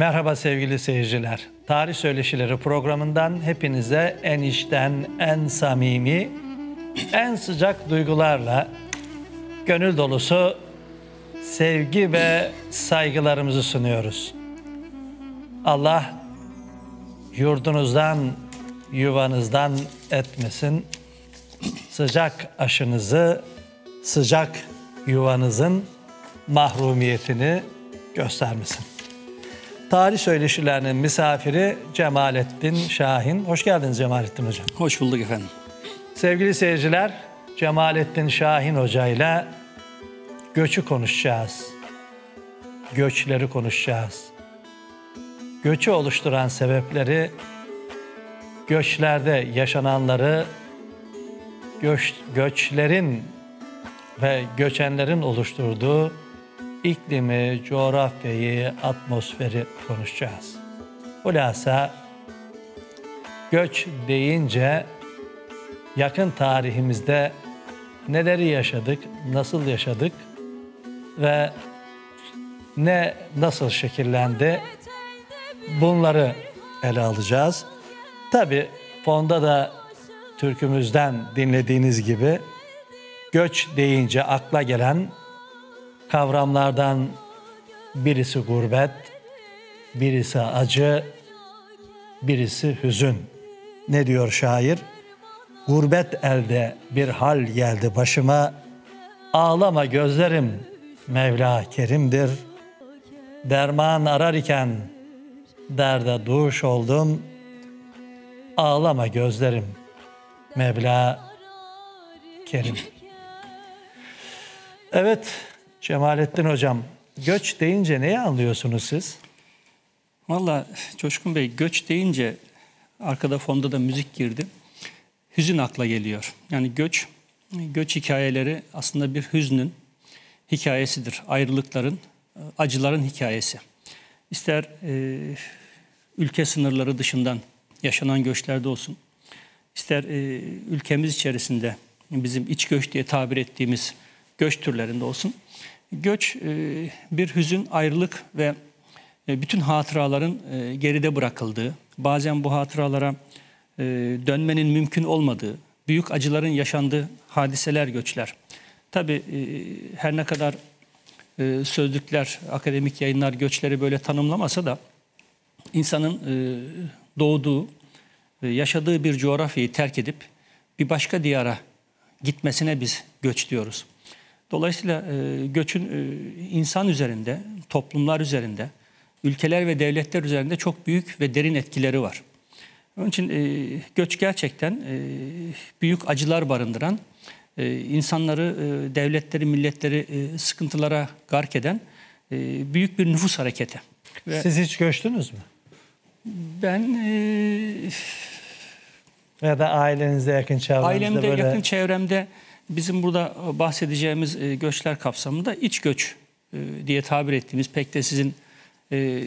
Merhaba sevgili seyirciler. Tarih Söyleşileri programından hepinize en içten, en samimi, en sıcak duygularla gönül dolusu sevgi ve saygılarımızı sunuyoruz. Allah yurdunuzdan, yuvanızdan etmesin. Sıcak aşınızı, sıcak yuvanızın mahrumiyetini göstermesin. Tarih söyleşilerinin misafiri Cemalettin Şahin. Hoş geldiniz Cemalettin Hocam. Hoş bulduk efendim. Sevgili seyirciler, Cemalettin Şahin Hoca ile göçü konuşacağız. Göçleri konuşacağız. Göçü oluşturan sebepleri, göçlerde yaşananları, göç, göçlerin ve göçenlerin oluşturduğu iklimi, coğrafyayı, atmosferi konuşacağız. Hulasa göç deyince yakın tarihimizde neleri yaşadık, nasıl yaşadık ve ne nasıl şekillendi bunları ele alacağız. Tabi fonda da türkümüzden dinlediğiniz gibi göç deyince akla gelen kavramlardan birisi gurbet, birisi acı, birisi hüzün. Ne diyor şair? Gurbet elde bir hal geldi başıma. Ağlama gözlerim Mevla Kerim'dir. Derman arar iken derde duş oldum. Ağlama gözlerim Mevla Kerim. Evet Cemalettin Hocam göç deyince neyi anlıyorsunuz siz? Valla Coşkun Bey göç deyince arkada fonda da müzik girdi. Hüzün akla geliyor. Yani göç, göç hikayeleri aslında bir hüznün hikayesidir. Ayrılıkların, acıların hikayesi. İster e, ülke sınırları dışından yaşanan göçlerde olsun, ister e, ülkemiz içerisinde bizim iç göç diye tabir ettiğimiz göç türlerinde olsun. Göç e, bir hüzün, ayrılık ve e, bütün hatıraların e, geride bırakıldığı, bazen bu hatıralara dönmenin mümkün olmadığı, büyük acıların yaşandığı hadiseler göçler. Tabi her ne kadar sözlükler, akademik yayınlar göçleri böyle tanımlamasa da insanın doğduğu, yaşadığı bir coğrafyayı terk edip bir başka diyara gitmesine biz göç diyoruz. Dolayısıyla e, göçün e, insan üzerinde, toplumlar üzerinde, ülkeler ve devletler üzerinde çok büyük ve derin etkileri var. Onun için e, göç gerçekten e, büyük acılar barındıran, e, insanları, e, devletleri, milletleri e, sıkıntılara gark eden e, büyük bir nüfus hareketi. Ve Siz hiç göçtünüz mü? Ben... E, ya da ailenizde yakın çevremizde Ailemde böyle... yakın çevremde bizim burada bahsedeceğimiz e, göçler kapsamında iç göç e, diye tabir ettiğimiz pek de sizin e,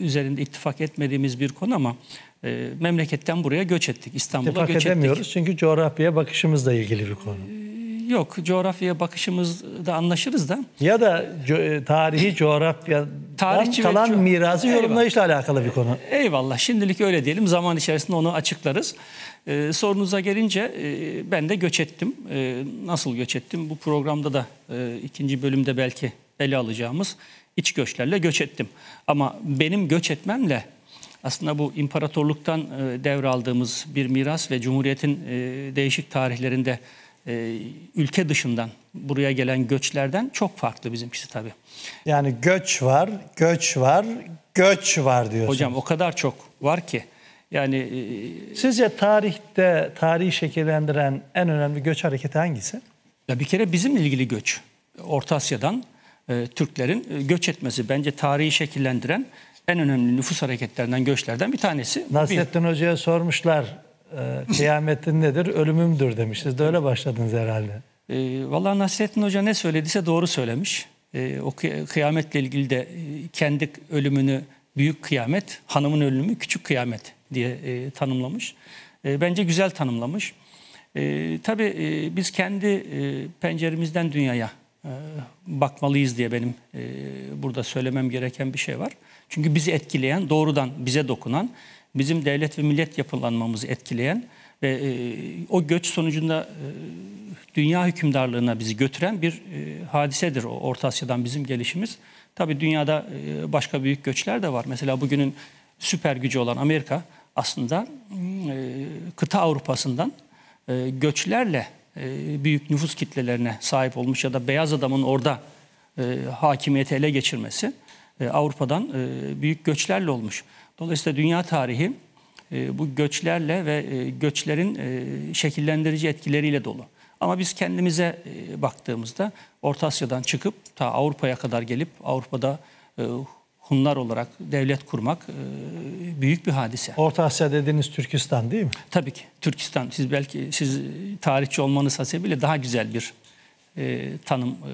üzerinde ittifak etmediğimiz bir konu ama memleketten buraya göç ettik. İstanbul'a ittifak göç edemiyoruz ettik. çünkü coğrafyaya bakışımızla ilgili bir konu. Yok coğrafyaya bakışımızda anlaşırız da. Ya da co- tarihi coğrafyadan Tarihçi kalan co- mirası yorumlayışla alakalı bir konu. Eyvallah şimdilik öyle diyelim zaman içerisinde onu açıklarız. Ee, sorunuza gelince e, ben de göç ettim. E, nasıl göç ettim? Bu programda da e, ikinci bölümde belki ele alacağımız iç göçlerle göç ettim. Ama benim göç etmemle aslında bu imparatorluktan e, devraldığımız bir miras ve Cumhuriyet'in e, değişik tarihlerinde e, ülke dışından buraya gelen göçlerden çok farklı bizimkisi tabii. Yani göç var, göç var, göç var diyorsunuz. Hocam o kadar çok var ki. Yani e, Sizce tarihte tarihi şekillendiren en önemli göç hareketi hangisi? Ya bir kere bizimle ilgili göç. Orta Asya'dan e, Türklerin e, göç etmesi bence tarihi şekillendiren en önemli nüfus hareketlerinden, göçlerden bir tanesi. Nasrettin bir. Hoca'ya sormuşlar e, kıyametin nedir? Ölümümdür demiş. Siz de öyle başladınız herhalde. E, Valla Nasrettin Hoca ne söylediyse doğru söylemiş. E, o kıyametle ilgili de e, kendi ölümünü büyük kıyamet, hanımın ölümü küçük kıyamet diye e, tanımlamış. E, bence güzel tanımlamış. E, tabii e, biz kendi e, penceremizden dünyaya e, bakmalıyız diye benim e, burada söylemem gereken bir şey var. Çünkü bizi etkileyen, doğrudan bize dokunan, bizim devlet ve millet yapılanmamızı etkileyen ve e, o göç sonucunda e, dünya hükümdarlığına bizi götüren bir e, hadisedir o Orta Asya'dan bizim gelişimiz. Tabii dünyada e, başka büyük göçler de var. Mesela bugünün süper gücü olan Amerika aslında e, kıta Avrupa'sından e, göçlerle büyük nüfus kitlelerine sahip olmuş ya da beyaz adamın orada hakimiyeti ele geçirmesi Avrupa'dan büyük göçlerle olmuş. Dolayısıyla dünya tarihi bu göçlerle ve göçlerin şekillendirici etkileriyle dolu. Ama biz kendimize e, baktığımızda Orta Asya'dan çıkıp ta Avrupa'ya kadar gelip Avrupa'da e, Hunlar olarak devlet kurmak e, büyük bir hadise. Orta Asya dediğiniz Türkistan değil mi? Tabii ki Türkistan. Siz belki siz tarihçi olmanız hasebiyle daha güzel bir e, tanım e,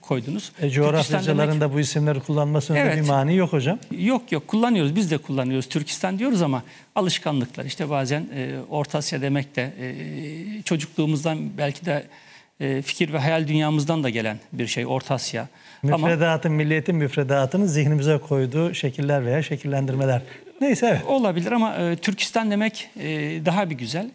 koydunuz. E, coğrafyacıların da bu isimleri kullanmasının Evet. bir mani yok hocam. Yok yok kullanıyoruz biz de kullanıyoruz Türkistan diyoruz ama alışkanlıklar işte bazen e, Orta Asya demek de e, çocukluğumuzdan belki de e, fikir ve hayal dünyamızdan da gelen bir şey Orta Asya. Ama Müfredatın, milliyetin müfredatını zihnimize koyduğu şekiller veya şekillendirmeler. Neyse evet. olabilir ama e, Türkistan demek e, daha bir güzel.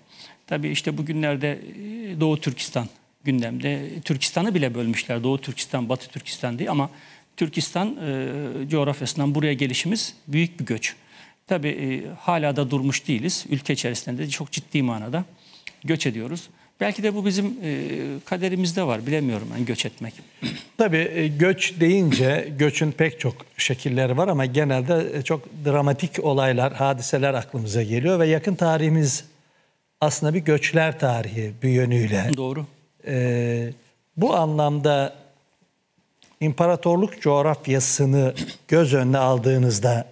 Tabii işte bugünlerde e, Doğu Türkistan gündemde. Türkistan'ı bile bölmüşler. Doğu Türkistan, Batı Türkistan diye ama Türkistan e, coğrafyasından buraya gelişimiz büyük bir göç. Tabii e, hala da durmuş değiliz. Ülke içerisinde de çok ciddi manada göç ediyoruz. Belki de bu bizim e, kaderimizde var. Bilemiyorum ben göç etmek. Tabii e, göç deyince göçün pek çok şekilleri var ama genelde e, çok dramatik olaylar, hadiseler aklımıza geliyor ve yakın tarihimiz aslında bir göçler tarihi bir yönüyle. Doğru. Ee, bu anlamda imparatorluk coğrafyasını göz önüne aldığınızda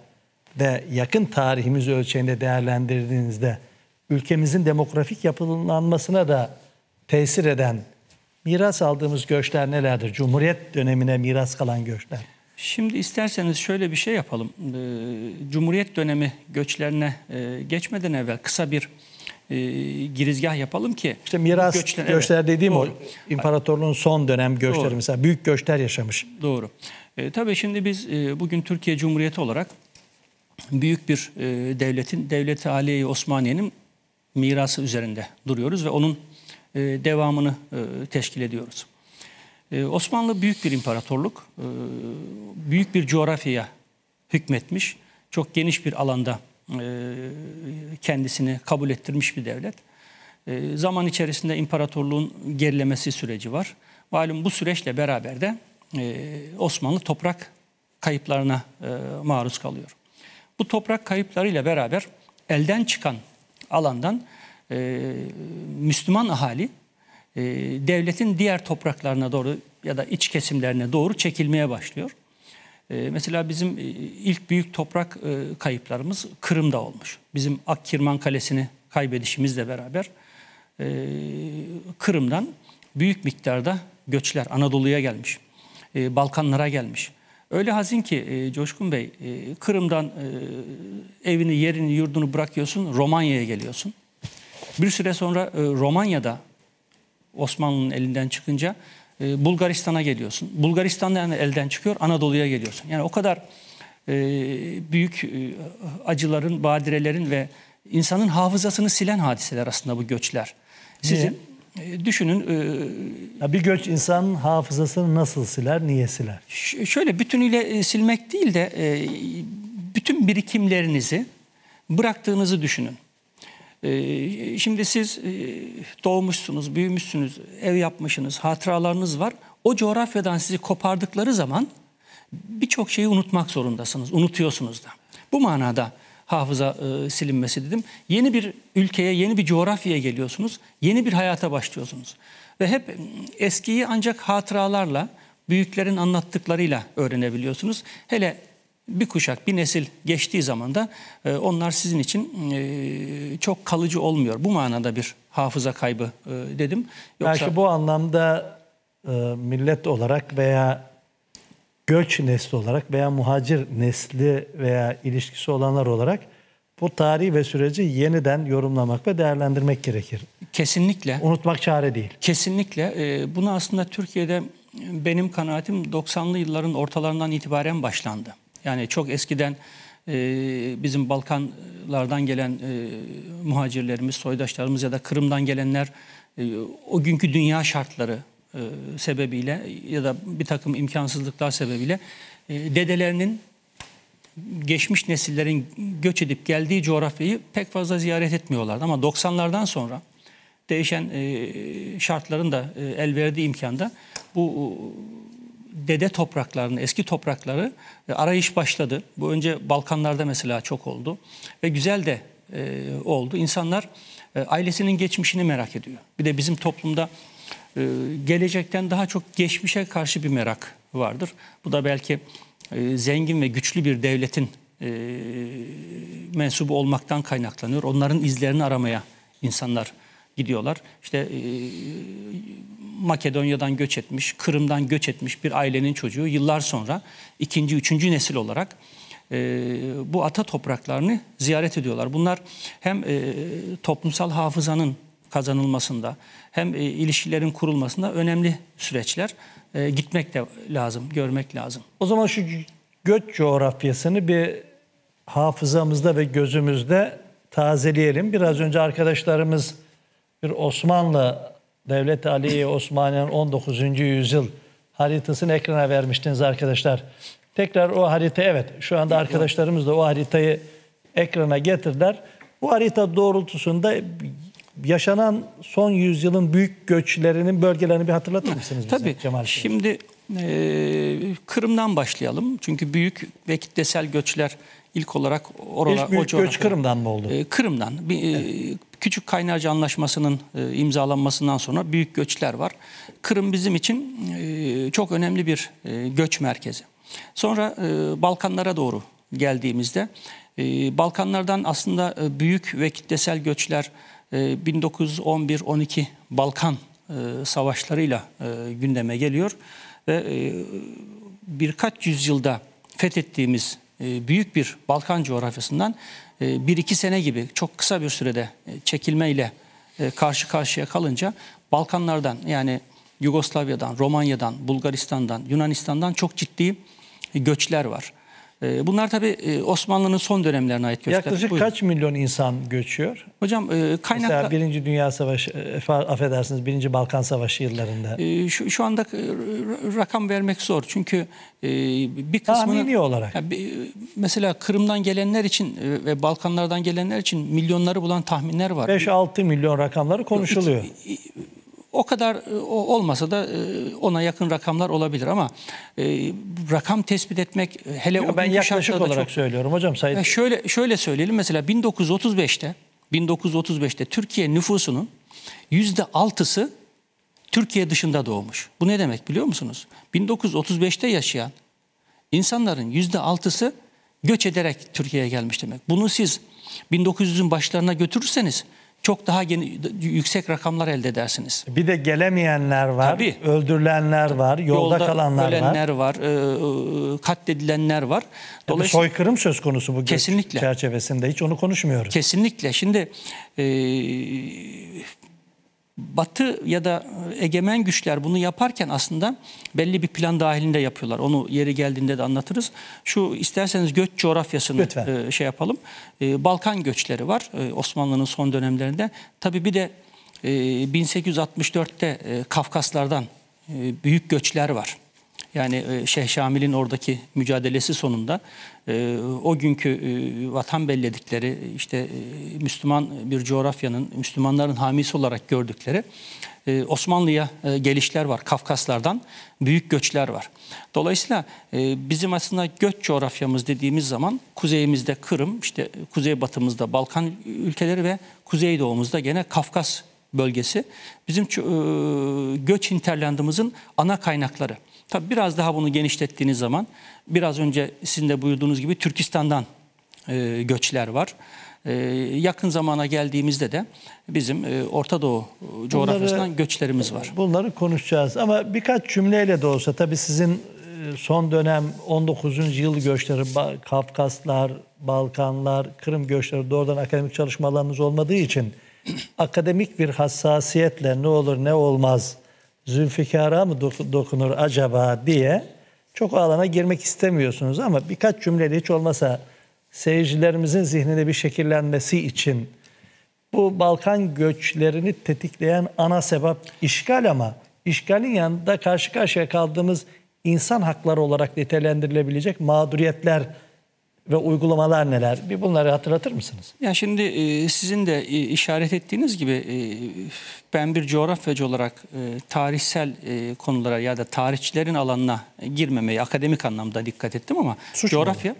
ve yakın tarihimiz ölçeğinde değerlendirdiğinizde ülkemizin demografik yapılanmasına da tesir eden miras aldığımız göçler nelerdir? Cumhuriyet dönemine miras kalan göçler. Şimdi isterseniz şöyle bir şey yapalım. Ee, Cumhuriyet dönemi göçlerine e, geçmeden evvel kısa bir e, girizgah yapalım ki. İşte miras bu göçler, evet, dediğim doğru, o imparatorluğun son dönem göçleri Doğru. mesela büyük göçler yaşamış. Doğru. E, tabii şimdi biz e, bugün Türkiye Cumhuriyeti olarak büyük bir e, devletin, Devlet-i Aliye Osmaniye'nin mirası üzerinde duruyoruz ve onun e, devamını e, teşkil ediyoruz. E, Osmanlı büyük bir imparatorluk, e, büyük bir coğrafyaya hükmetmiş, çok geniş bir alanda kendisini kabul ettirmiş bir devlet. E, zaman içerisinde imparatorluğun gerilemesi süreci var. Malum bu süreçle beraber de e, Osmanlı toprak kayıplarına e, maruz kalıyor. Bu toprak kayıplarıyla beraber elden çıkan alandan e, Müslüman ahali e, devletin diğer topraklarına doğru ya da iç kesimlerine doğru çekilmeye başlıyor. E, mesela bizim e, ilk büyük toprak e, kayıplarımız Kırım'da olmuş. Bizim Akkirman Kalesi'ni kaybedişimizle beraber e, Kırım'dan büyük miktarda göçler Anadolu'ya gelmiş. Balkanlara gelmiş. Öyle hazin ki e, Coşkun Bey, Kırım'dan evini, yerini, yurdunu bırakıyorsun, Romanya'ya geliyorsun. Bir süre sonra Romanya'da Osmanlı'nın elinden çıkınca e, Bulgaristan'a geliyorsun. Bulgaristan'dan elden çıkıyor, Anadolu'ya geliyorsun. Yani o kadar e, büyük e, acıların, badirelerin ve insanın hafızasını silen hadiseler aslında bu göçler. Sizin e, düşünün e, Ya bir göç insanın hafızasını nasıl siler, niye siler? Şöyle bütünüyle e, silmek değil de e, bütün birikimlerinizi bıraktığınızı düşünün. E, Şimdi siz e, doğmuşsunuz, büyümüşsünüz, ev yapmışsınız, hatıralarınız var. O coğrafyadan sizi kopardıkları zaman birçok şeyi unutmak zorundasınız, unutuyorsunuz da. Bu manada hafıza e, silinmesi dedim. Yeni bir ülkeye, yeni bir coğrafyaya geliyorsunuz, yeni bir hayata başlıyorsunuz. Ve hep eskiyi ancak hatıralarla, büyüklerin anlattıklarıyla öğrenebiliyorsunuz. Hele bir kuşak, bir nesil geçtiği zaman da e, onlar sizin için e, çok kalıcı olmuyor. Bu manada bir hafıza kaybı e, dedim. Belki bu anlamda e, millet olarak veya göç nesli olarak veya muhacir nesli veya ilişkisi olanlar olarak bu tarihi ve süreci yeniden yorumlamak ve değerlendirmek gerekir. kesinlikle Unutmak çare değil. Kesinlikle. e, Bunu aslında Türkiye'de benim kanaatim 90'lı yılların ortalarından itibaren başlandı. Yani çok eskiden e, bizim Balkanlardan gelen e, muhacirlerimiz, soydaşlarımız ya da Kırım'dan gelenler e, o günkü dünya şartları sebebiyle ya da bir takım imkansızlıklar sebebiyle dedelerinin geçmiş nesillerin göç edip geldiği coğrafyayı pek fazla ziyaret etmiyorlardı. Ama 90'lardan sonra değişen şartların da el verdiği imkanda bu dede topraklarını, eski toprakları e, arayış başladı. Bu önce Balkanlarda mesela çok oldu ve güzel de oldu. İnsanlar ailesinin geçmişini merak ediyor. Bir de bizim toplumda gelecekten daha çok geçmişe karşı bir merak vardır. Bu da belki zengin ve güçlü bir devletin mensubu olmaktan kaynaklanıyor. Onların izlerini aramaya insanlar gidiyorlar. İşte e, Makedonya'dan göç etmiş, Kırım'dan göç etmiş bir ailenin çocuğu yıllar sonra ikinci, üçüncü nesil olarak e, bu ata topraklarını ziyaret ediyorlar. Bunlar hem e, toplumsal hafızanın kazanılmasında hem e, ilişkilerin kurulmasında önemli süreçler. E, gitmek de lazım, görmek lazım. O zaman şu göç coğrafyasını bir hafızamızda ve gözümüzde tazeleyelim. Biraz önce arkadaşlarımız bir Osmanlı Devlet Aliye Osmaniye'nin 19. yüzyıl haritasını ekrana vermiştiniz arkadaşlar. Tekrar o harita evet şu anda arkadaşlarımız da o haritayı ekrana getirdiler. Bu harita doğrultusunda yaşanan son yüzyılın büyük göçlerinin bölgelerini bir hatırlatır mısınız bize Tabii. Cemal Şimdi e, Kırım'dan başlayalım. Çünkü büyük ve kitlesel göçler ilk olarak oralar, İlk büyük o göç Kırım'dan mı oldu? E, Kırım'dan. Bir, e. Küçük Kaynarca Anlaşması'nın e, imzalanmasından sonra büyük göçler var. Kırım bizim için e, çok önemli bir e, göç merkezi. Sonra e, Balkanlara doğru geldiğimizde e, Balkanlardan aslında e, büyük ve kitlesel göçler e, 1911-12 Balkan e, savaşlarıyla e, gündeme geliyor ve e, birkaç yüzyılda fethettiğimiz e, büyük bir Balkan coğrafyasından bir iki sene gibi çok kısa bir sürede e, çekilmeyle karşı karşıya kalınca Balkanlardan yani Yugoslavya'dan, Romanya'dan, Bulgaristan'dan, Yunanistan'dan çok ciddi göçler var. Ee, bunlar tabii e, Osmanlı'nın son dönemlerine ait göçler. Yaklaşık Buyurun. kaç milyon insan göçüyor? Hocam e, kaynakla... Mesela Birinci Dünya Savaşı, e, affedersiniz Birinci Balkan Savaşı yıllarında. Şu, şu anda rakam vermek zor. Çünkü bir kısmını... Tahmini olarak. Mesela Kırım'dan gelenler için ve Balkanlardan gelenler için milyonları bulan tahminler var. 5-6 milyon rakamları konuşuluyor o kadar e, olmasa da e, ona yakın rakamlar olabilir ama e, rakam tespit etmek hele Yo, o ben yaklaşık olarak çok, söylüyorum hocam. Sayın. Şöyle şöyle söyleyelim mesela 1935'te 1935'te Türkiye nüfusunun yüzde altısı Türkiye dışında doğmuş. Bu ne demek biliyor musunuz? 1935'te yaşayan insanların yüzde altısı göç ederek Türkiye'ye gelmiş demek. Bunu siz 1900'ün başlarına götürürseniz çok daha yeni, yüksek rakamlar elde edersiniz. Bir de gelemeyenler var, Tabii. öldürülenler var, yolda, yolda kalanlar ölenler var. var, e, katledilenler var. Dolayısıyla soykırım söz konusu bu kesinlikle. çerçevesinde hiç onu konuşmuyoruz. Kesinlikle. Şimdi e, Batı ya da egemen güçler bunu yaparken aslında belli bir plan dahilinde yapıyorlar. Onu yeri geldiğinde de anlatırız. Şu isterseniz göç coğrafyasını Lütfen. E, şey yapalım. E, Balkan göçleri var e, Osmanlı'nın son dönemlerinde. Tabii bir de 1864'te Kafkaslardan büyük göçler var. Yani e, Şeyh Şamil'in oradaki mücadelesi sonunda e, o günkü e, vatan belledikleri işte Müslüman bir coğrafyanın Müslümanların hamisi olarak gördükleri Osmanlı'ya gelişler var. Kafkaslardan büyük göçler var. Dolayısıyla bizim aslında göç coğrafyamız dediğimiz zaman kuzeyimizde Kırım, işte kuzeybatımızda Balkan ülkeleri ve kuzeydoğumuzda gene Kafkas bölgesi bizim göç hinterlandımızın ana kaynakları. Tabi biraz daha bunu genişlettiğiniz zaman biraz önce sizin de buyurduğunuz gibi Türkistan'dan e, göçler var. E, yakın zamana geldiğimizde de bizim e, Orta Doğu coğrafyasından bunları, göçlerimiz var. Bunları konuşacağız ama birkaç cümleyle de olsa tabii sizin e, son dönem 19. yıl göçleri Kafkaslar, Balkanlar, Kırım göçleri doğrudan akademik çalışmalarınız olmadığı için akademik bir hassasiyetle ne olur ne olmaz Zülfikar'a mı dok- dokunur acaba diye çok o alana girmek istemiyorsunuz. Ama birkaç cümleyle hiç olmasa seyircilerimizin zihninde bir şekillenmesi için bu Balkan göçlerini tetikleyen ana sebep işgal ama işgalin yanında karşı karşıya kaldığımız insan hakları olarak nitelendirilebilecek mağduriyetler ve uygulamalar neler? Bir bunları hatırlatır mısınız? Ya şimdi e, sizin de e, işaret ettiğiniz gibi e, ben bir coğrafyacı olarak e, tarihsel e, konulara ya da tarihçilerin alanına girmemeyi akademik anlamda dikkat ettim ama Suç mu coğrafya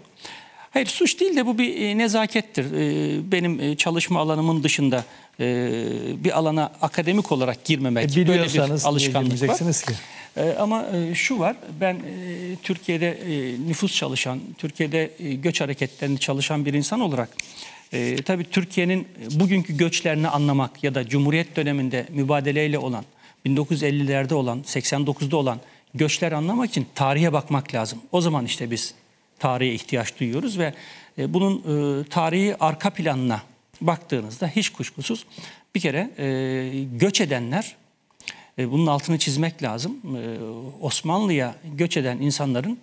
Hayır suç değil de bu bir e, nezakettir. E, benim e, çalışma alanımın dışında bir alana akademik olarak girmemek E, böyle bir alışkanlık var. ki? E, Ama e, şu var, ben e, Türkiye'de e, nüfus çalışan, Türkiye'de göç hareketlerinde çalışan bir insan olarak e, tabii Türkiye'nin bugünkü göçlerini anlamak ya da Cumhuriyet döneminde mübadeleyle olan, 1950'lerde olan, 89'da olan göçleri anlamak için tarihe bakmak lazım. O zaman işte biz tarihe ihtiyaç duyuyoruz ve bunun tarihi arka planına baktığınızda hiç kuşkusuz bir kere göç edenler e, Bunun altını çizmek lazım. E, Osmanlı'ya göç eden insanların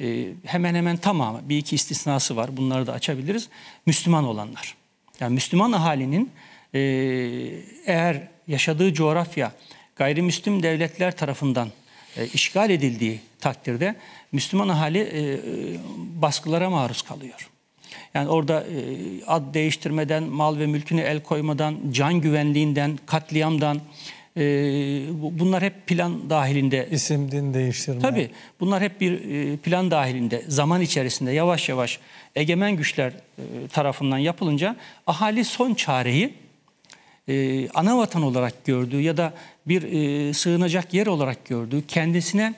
e, hemen hemen tamamı, bir iki istisnası var. Bunları da açabiliriz. Müslüman olanlar. Yani Müslüman ahalinin eğer yaşadığı coğrafya gayrimüslim devletler tarafından işgal edildiği takdirde Müslüman ahali baskılara maruz kalıyor. Yani orada ad değiştirmeden, mal ve mülküne el koymadan, can güvenliğinden, katliamdan e, bu- bunlar hep plan dahilinde. İsim, din değiştirme. Tabii bunlar hep bir e, plan dahilinde, zaman içerisinde yavaş yavaş egemen güçler e, tarafından yapılınca ahali son çareyi e, ana vatan olarak gördüğü ya da bir e, sığınacak yer olarak gördüğü, kendisine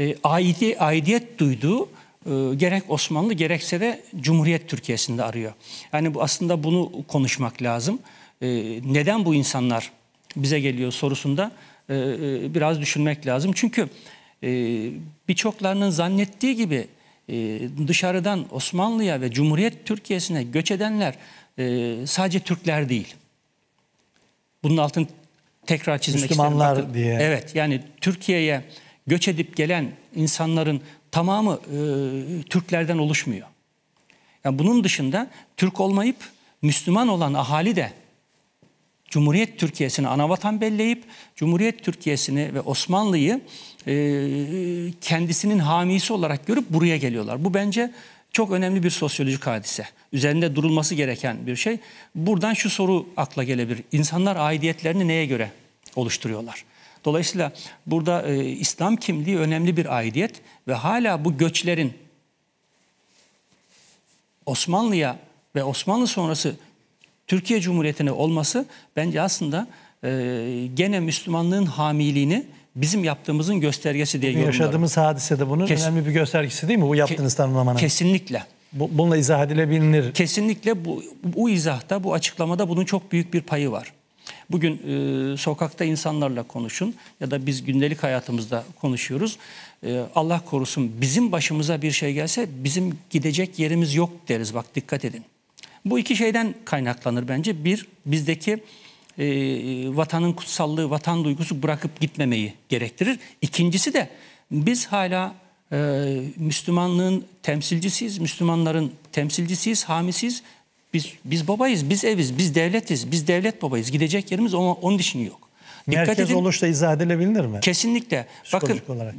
e, aidi, aidiyet duyduğu e, gerek Osmanlı gerekse de Cumhuriyet Türkiye'sinde arıyor. Yani bu aslında bunu konuşmak lazım. E, neden bu insanlar bize geliyor sorusunda e, e, biraz düşünmek lazım. Çünkü e, birçoklarının zannettiği gibi e, dışarıdan Osmanlı'ya ve Cumhuriyet Türkiye'sine göç edenler e, sadece Türkler değil. Bunun altını tekrar çizmek Müslümanlar isterim. Bakın, diye. Evet yani Türkiye'ye göç edip gelen insanların tamamı e, Türklerden oluşmuyor. Yani bunun dışında Türk olmayıp Müslüman olan ahali de Cumhuriyet Türkiye'sini anavatan belleyip Cumhuriyet Türkiye'sini ve Osmanlı'yı e, kendisinin hamisi olarak görüp buraya geliyorlar. Bu bence çok önemli bir sosyolojik hadise. Üzerinde durulması gereken bir şey. Buradan şu soru akla gelebilir. İnsanlar aidiyetlerini neye göre oluşturuyorlar? Dolayısıyla burada e, İslam kimliği önemli bir aidiyet ve hala bu göçlerin Osmanlı'ya ve Osmanlı sonrası Türkiye Cumhuriyeti'ne olması bence aslında e, gene Müslümanlığın hamiliğini bizim yaptığımızın göstergesi diye yorumlarım. Yaşadığımız hadisede bunun Kes- önemli bir göstergesi değil mi? Bu yaptığınız tanımlamanın. Kesinlikle. Bu- Bununla izah edilebilir. Kesinlikle bu, bu izahta, bu açıklamada bunun çok büyük bir payı var. Bugün e, sokakta insanlarla konuşun ya da biz gündelik hayatımızda konuşuyoruz. E, Allah korusun bizim başımıza bir şey gelse bizim gidecek yerimiz yok deriz bak dikkat edin. Bu iki şeyden kaynaklanır bence. Bir, bizdeki e, vatanın kutsallığı, vatan duygusu bırakıp gitmemeyi gerektirir. İkincisi de biz hala e, Müslümanlığın temsilcisiyiz, Müslümanların temsilcisiyiz, hamisiyiz. Biz, biz babayız, biz eviz, biz devletiz, biz devlet babayız. Gidecek yerimiz ama onun için yok. Dikkat Merkez edin. oluşta izah edilebilir mi? Kesinlikle. Bakın olarak.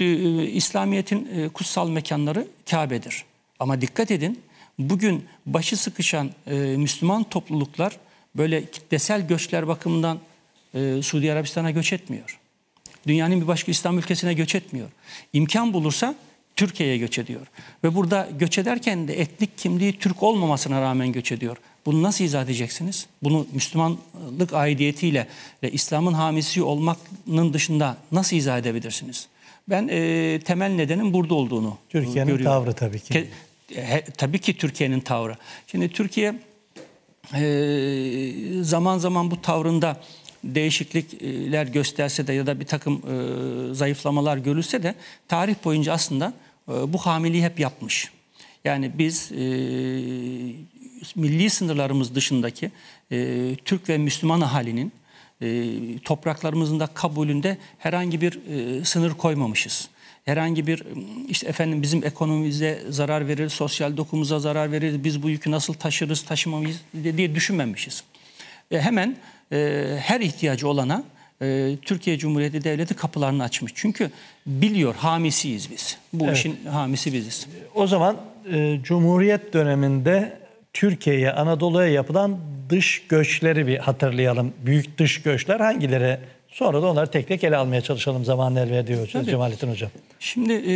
e, İslamiyet'in e, kutsal mekanları Kabe'dir. Ama dikkat edin bugün başı sıkışan e, Müslüman topluluklar böyle kitlesel göçler bakımından e, Suudi Arabistan'a göç etmiyor. Dünyanın bir başka İslam ülkesine göç etmiyor. İmkan bulursa Türkiye'ye göç ediyor. Ve burada göç ederken de etnik kimliği Türk olmamasına rağmen göç ediyor. Bunu nasıl izah edeceksiniz? Bunu Müslümanlık aidiyetiyle ve İslam'ın hamisi olmanın dışında nasıl izah edebilirsiniz? Ben e, temel nedenin burada olduğunu Türkiye'nin görüyorum. tavrı tabii ki. Ke- he- tabii ki Türkiye'nin tavrı. Şimdi Türkiye e, zaman zaman bu tavrında değişiklikler gösterse de ya da bir takım e, zayıflamalar görülse de tarih boyunca aslında e, bu hamiliği hep yapmış. Yani biz e, milli sınırlarımız dışındaki e, Türk ve Müslüman ahalinin e, topraklarımızın da kabulünde herhangi bir e, sınır koymamışız. Herhangi bir işte efendim bizim ekonomimize zarar verir, sosyal dokumuza zarar verir, biz bu yükü nasıl taşırız, taşımamayız diye düşünmemişiz. E, hemen e, her ihtiyacı olana e, Türkiye Cumhuriyeti Devleti kapılarını açmış. Çünkü biliyor hamisiyiz biz. Bu Evet. işin hamisi biziz. O zaman e, Cumhuriyet döneminde Türkiye'ye, Anadolu'ya yapılan dış göçleri bir hatırlayalım. Büyük dış göçler hangileri? Sonra da onları tek tek ele almaya çalışalım zaman el verdiği ölçüde. Cemalettin Hocam. Şimdi e,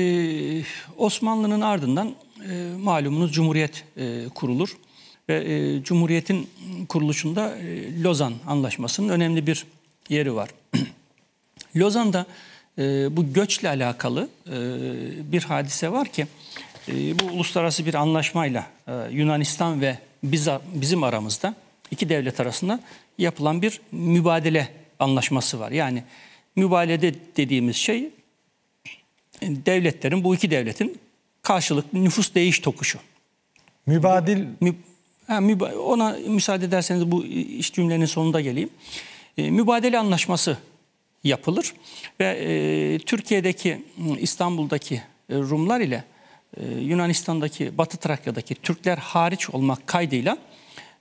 Osmanlı'nın ardından e, malumunuz Cumhuriyet e, kurulur. Ve e, Cumhuriyet'in kuruluşunda e, Lozan Anlaşması'nın önemli bir yeri var. Lozan'da e, bu göçle alakalı e, bir hadise var ki e, bu uluslararası bir anlaşmayla e, Yunanistan ve biz, bizim aramızda iki devlet arasında yapılan bir mübadele anlaşması var. Yani mübalede dediğimiz şey devletlerin bu iki devletin karşılıklı nüfus değiş tokuşu. Mübadil Mü- ha, müba- ona müsaade ederseniz bu iş cümlenin sonunda geleyim. E, mübadele anlaşması yapılır ve e, Türkiye'deki İstanbul'daki e, Rumlar ile e, Yunanistan'daki Batı Trakya'daki Türkler hariç olmak kaydıyla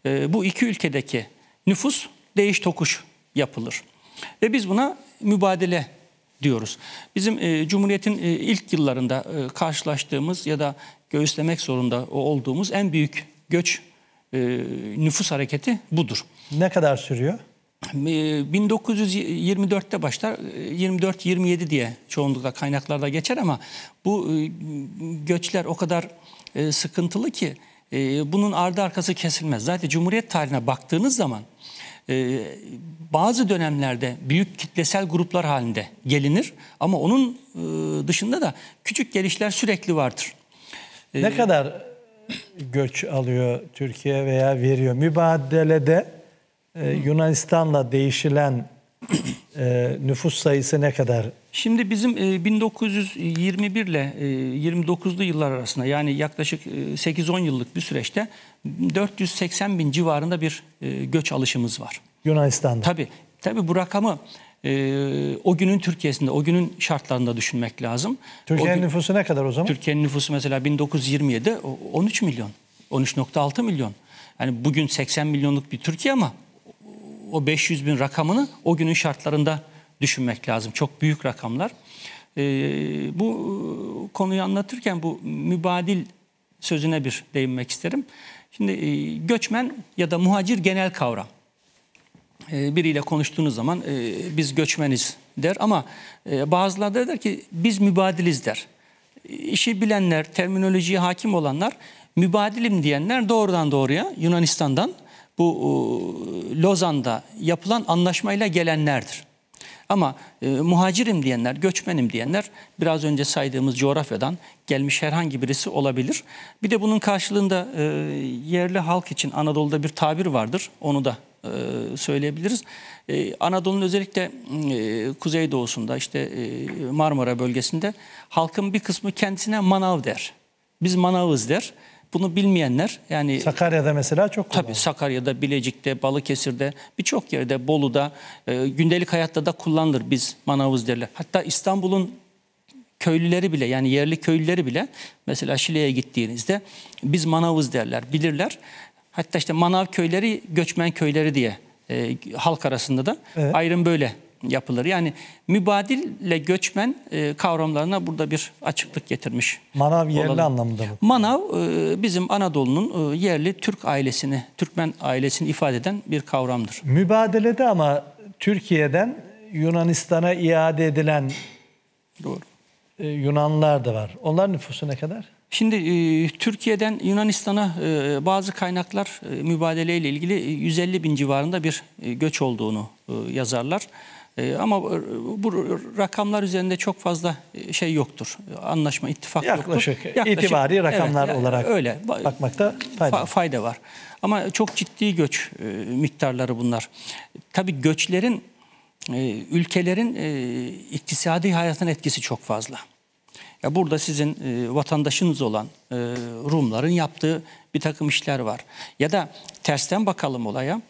e, bu iki ülkedeki nüfus değiş tokuş yapılır. Ve biz buna mübadele diyoruz. Bizim e, Cumhuriyet'in e, ilk yıllarında e, karşılaştığımız ya da göğüslemek zorunda olduğumuz en büyük göç e, nüfus hareketi budur. ne kadar sürüyor? E, 1924'te başlar, e, 24-27 diye çoğunlukla kaynaklarda geçer ama bu e, göçler o kadar e, sıkıntılı ki e, bunun ardı arkası kesilmez. Zaten Cumhuriyet tarihine baktığınız zaman e, bazı dönemlerde büyük kitlesel gruplar halinde gelinir ama onun e, dışında da küçük gelişler sürekli vardır. Ne kadar göç alıyor Türkiye veya veriyor? Mübadelede e, Yunanistan'la değişilen e, nüfus sayısı ne kadar? Şimdi bizim e, 1921 ile e, 29'lu yıllar arasında yani yaklaşık e, 8-10 yıllık bir süreçte 480 bin civarında bir e, göç alışımız var. Yunanistan'da. Tabii, tabii bu rakamı e, o günün Türkiye'sinde, o günün şartlarında düşünmek lazım. Türkiye'nin nüfusu ne kadar o zaman? Türkiye'nin nüfusu mesela 1927'de o- 13 milyon, 13.6 milyon. Yani bugün 80 milyonluk bir Türkiye ama o 500 bin rakamını o günün şartlarında düşünmek lazım. Çok büyük rakamlar. Ee, bu e, konuyu anlatırken bu mübadil sözüne bir değinmek isterim. Şimdi e, göçmen ya da muhacir genel kavram. E, biriyle konuştuğunuz zaman e, biz göçmeniz der ama e, bazıları da der ki biz mübadiliz der. E, İşi bilenler, terminolojiye hakim olanlar mübadilim diyenler doğrudan doğruya Yunanistan'dan bu e, Lozan'da yapılan anlaşmayla gelenlerdir. Ama e, muhacirim diyenler, göçmenim diyenler biraz önce saydığımız coğrafyadan gelmiş herhangi birisi olabilir. Bir de bunun karşılığında e, yerli halk için Anadolu'da bir tabir vardır. Onu da e, söyleyebiliriz. E, Anadolu'nun özellikle e, kuzeydoğusunda işte e, Marmara bölgesinde halkın bir kısmı kendisine manav der. Biz manavız der. Bunu bilmeyenler yani Sakarya'da mesela çok Tabii Sakarya'da, Bilecik'te, Balıkesir'de, birçok yerde, Bolu'da, e, gündelik hayatta da kullanılır biz manavız derler. Hatta İstanbul'un köylüleri bile yani yerli köylüleri bile mesela Şile'ye gittiğinizde biz manavız derler, bilirler. Hatta işte manav köyleri göçmen köyleri diye e, halk arasında da Evet. ayrım böyle yapılır. Yani mübadille göçmen e, kavramlarına burada bir açıklık getirmiş. Manav yerli olalım. anlamında mı? Manav e, bizim Anadolu'nun e, yerli Türk ailesini, Türkmen ailesini ifade eden bir kavramdır. Mübadelede ama Türkiye'den Yunanistan'a iade edilen Doğru. e, Yunanlılar da var. Onların nüfusu ne kadar? Şimdi e, Türkiye'den Yunanistan'a e, bazı kaynaklar e, mübadeleyle ilgili e, 150 bin civarında bir e, göç olduğunu e, yazarlar. E, ama e, bu rakamlar üzerinde çok fazla e, şey yoktur. Anlaşma, ittifak Yaklaşık, yoktur. itibari rakamlar evet, olarak öyle. Ba- bakmakta fayda fayda var. Ama çok ciddi göç e, miktarları bunlar. Tabii göçlerin ülkelerin iktisadi hayatın etkisi çok fazla. Ya burada sizin e, vatandaşınız olan e, Rumların yaptığı bir takım işler var. Ya da tersten bakalım olaya.